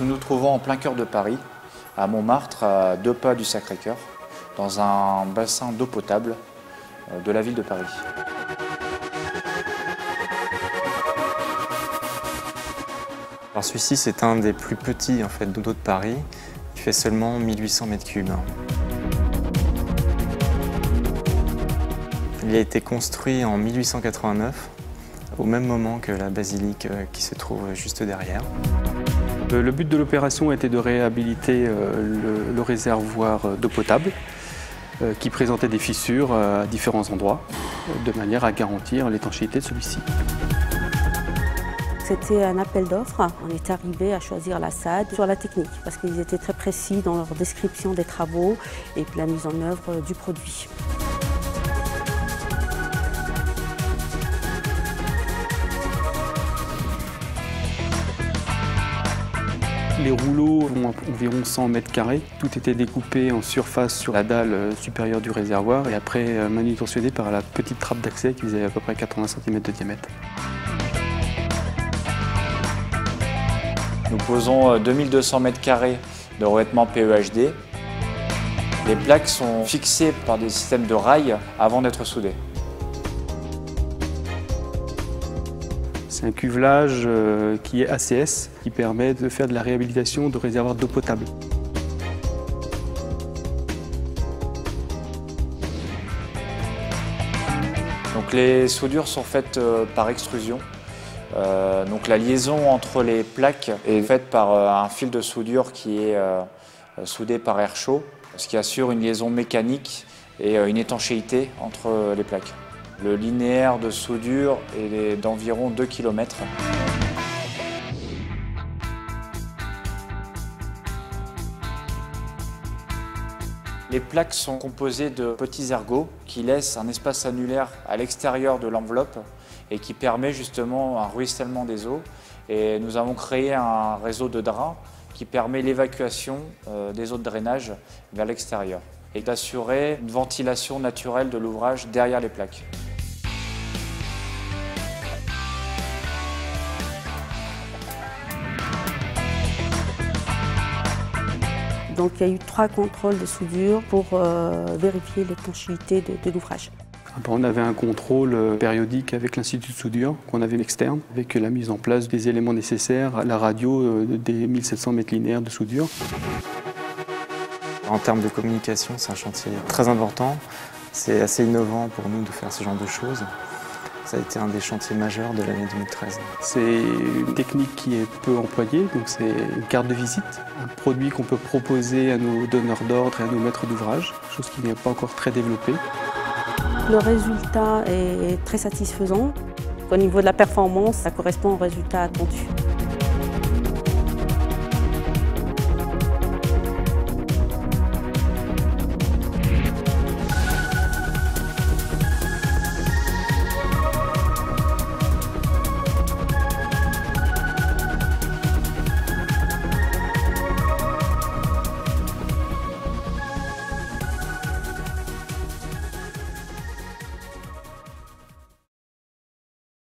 Nous nous trouvons en plein cœur de Paris, à Montmartre, à deux pas du Sacré-Cœur, dans un bassin d'eau potable euh, de la ville de Paris. celui-ci, c'est un des plus petits en fait, d'eau de Paris. Il fait seulement 1800 m3. Il a été construit en 1889, au même moment que la basilique euh, qui se trouve juste derrière. Euh, le but de l'opération était de réhabiliter euh, le, réservoir d'eau potable qui présentait des fissures à différents endroits, de manière à garantir l'étanchéité de celui-ci. C'était un appel d'offres. On est arrivé à choisir la SAD sur la technique parce qu'ils étaient très précis dans leur description des travaux et la mise en œuvre du produit. Les rouleaux ont environ 100 mètres carrés. Tout était découpé en surface sur la dalle euh, supérieure du réservoir et après euh, manutentionné par la petite trappe d'accès qui faisait à peu près 80 cm de diamètre. Nous posons 2200 euh, mètres carrés de revêtement PEHD. Les plaques sont fixées par des systèmes de rails avant d'être soudées. C'est un cuvelage euh, qui est ACS, qui permet de faire de la réhabilitation de réservoirs d'eau potable. Donc les soudures sont faites euh, par extrusion. Euh, donc la liaison entre les plaques est faite par un fil de soudure qui est soudé par air chaud, ce qui assure une liaison mécanique et une étanchéité entre les plaques. Le linéaire de soudure est d'environ 2 km. Les plaques sont composées de petits ergots qui laissent un espace annulaire à l'extérieur de l'enveloppe et qui permet justement un ruissellement des eaux. Et nous avons créé un réseau de drains qui permet l'évacuation euh, des eaux de drainage vers l'extérieur et d'assurer une ventilation naturelle de l'ouvrage derrière les plaques. Donc il y a eu trois contrôles de soudure pour euh, vérifier l'étanchéité de, l'ouvrage. On avait un contrôle euh, périodique avec l'Institut de soudure qu'on avait externe, avec la mise en place des éléments nécessaires, à la radio euh, des 1700 mètres linéaires de soudure. En termes de communication, c'est un chantier très important. C'est assez innovant pour nous de faire ce genre de choses. Ça a été un des chantiers majeurs de l'année 2013. C'est une technique qui est peu employée, donc c'est une carte de visite, un produit qu'on peut proposer à nos donneurs d'ordre et à nos maîtres d'ouvrage, chose qui n'est pas encore très développée. Le résultat est très satisfaisant. Au niveau de la performance, ça correspond au résultat attendu.